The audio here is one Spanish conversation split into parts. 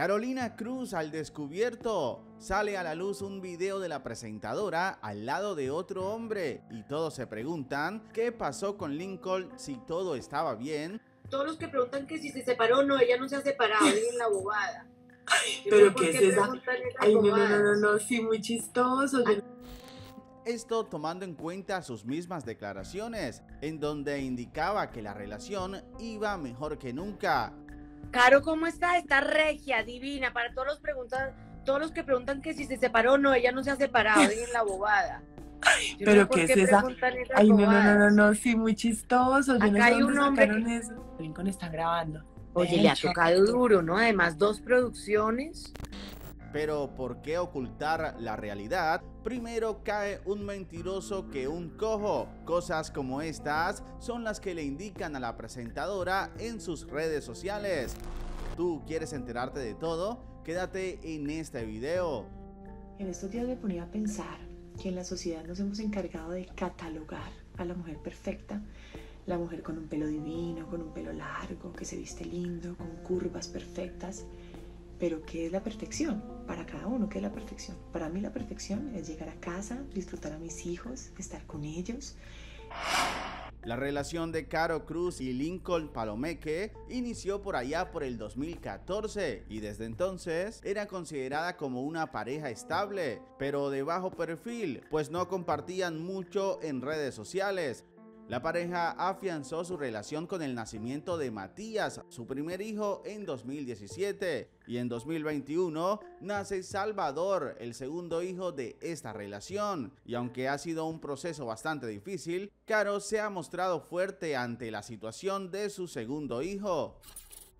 Carolina Cruz al descubierto. Sale a la luz un video de la presentadora al lado de otro hombre y todos se preguntan qué pasó con Lincoln si todo estaba bien. Todos los que preguntan que si se separó, no, ella no se ha separado, en la bobada. Pero qué es esa. Ay, no, no, no, no, no, sí, muy chistoso. Esto tomando en cuenta sus mismas declaraciones, en donde indicaba que la relación iba mejor que nunca. Caro, ¿cómo está? Está regia, divina. Para todos los preguntan, todos los que preguntan que si se separó, no, ella no se ha separado, en la bobada. Pero qué es esa. Ay, no, no, no, no, no, sí, muy chistoso. Yo Acá hay un hombre. Que... Eso. Lincoln está grabando. Oye, le ha tocado duro, ¿no? Además, dos producciones. Pero ¿por qué ocultar la realidad? Primero cae un mentiroso que un cojo. Cosas como estas son las que le indican a la presentadora en sus redes sociales. ¿Tú quieres enterarte de todo? Quédate en este video. En estos días me ponía a pensar que en la sociedad nos hemos encargado de catalogar a la mujer perfecta la mujer con un pelo divino, con un pelo largo, que se viste lindo, con curvas perfectas. Pero ¿qué es la perfección? Para cada uno, ¿qué es la perfección? Para mí la perfección es llegar a casa, disfrutar a mis hijos, estar con ellos. La relación de Caro Cruz y Lincoln Palomeque inició por allá por el 2014 y desde entonces era considerada como una pareja estable, pero de bajo perfil, pues no compartían mucho en redes sociales, la pareja afianzó su relación con el nacimiento de Matías, su primer hijo, en 2017. Y en 2021 nace Salvador, el segundo hijo de esta relación. Y aunque ha sido un proceso bastante difícil, Caro se ha mostrado fuerte ante la situación de su segundo hijo.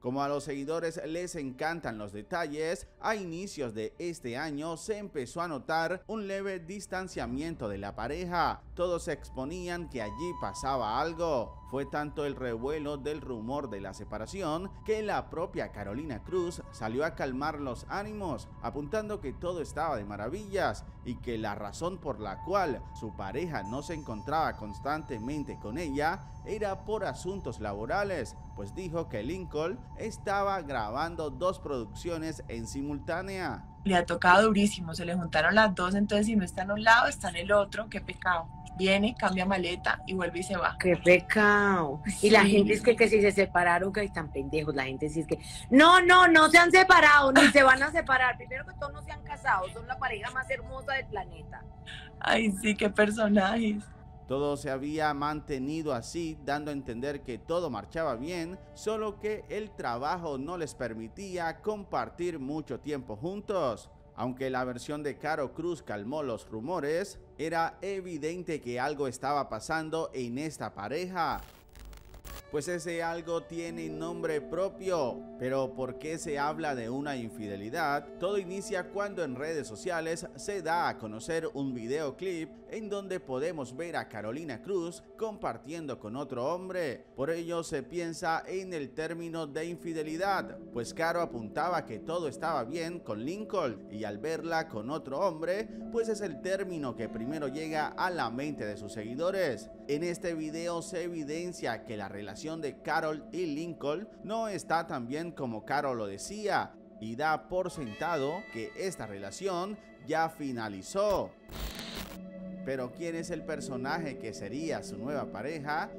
Como a los seguidores les encantan los detalles, a inicios de este año se empezó a notar un leve distanciamiento de la pareja. Todos exponían que allí pasaba algo. Fue tanto el revuelo del rumor de la separación que la propia Carolina Cruz salió a calmar los ánimos, apuntando que todo estaba de maravillas y que la razón por la cual su pareja no se encontraba constantemente con ella era por asuntos laborales, pues dijo que Lincoln estaba grabando dos producciones en simultánea. Le ha tocado durísimo, se le juntaron las dos, entonces si no está en un lado, está en el otro, qué pecado viene, cambia maleta y vuelve y se va. Qué pecado. Y la gente es que, que si se separaron, que están pendejos. La gente sí es que, no, no, no se han separado, ni se van a separar. Primero que todos no se han casado, son la pareja más hermosa del planeta. Ay, sí, qué personajes. Todo se había mantenido así, dando a entender que todo marchaba bien, solo que el trabajo no les permitía compartir mucho tiempo juntos. Aunque la versión de Caro Cruz calmó los rumores, era evidente que algo estaba pasando en esta pareja pues ese algo tiene nombre propio. Pero ¿por qué se habla de una infidelidad? Todo inicia cuando en redes sociales se da a conocer un videoclip en donde podemos ver a Carolina Cruz compartiendo con otro hombre. Por ello se piensa en el término de infidelidad, pues Caro apuntaba que todo estaba bien con Lincoln y al verla con otro hombre, pues es el término que primero llega a la mente de sus seguidores. En este video se evidencia que la relación de Carol y Lincoln no está tan bien como Carol lo decía y da por sentado que esta relación ya finalizó. Pero ¿quién es el personaje que sería su nueva pareja?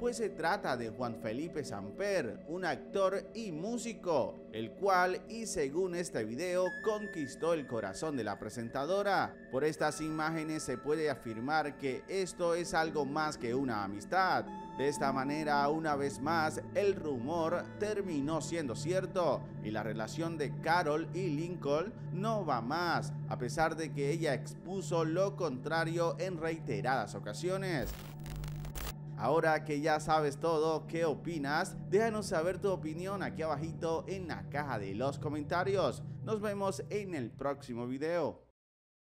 Pues se trata de Juan Felipe Samper, un actor y músico, el cual, y según este video, conquistó el corazón de la presentadora. Por estas imágenes se puede afirmar que esto es algo más que una amistad. De esta manera, una vez más, el rumor terminó siendo cierto y la relación de Carol y Lincoln no va más, a pesar de que ella expuso lo contrario en reiteradas ocasiones. Ahora que ya sabes todo, ¿qué opinas? Déjanos saber tu opinión aquí abajito en la caja de los comentarios. Nos vemos en el próximo video.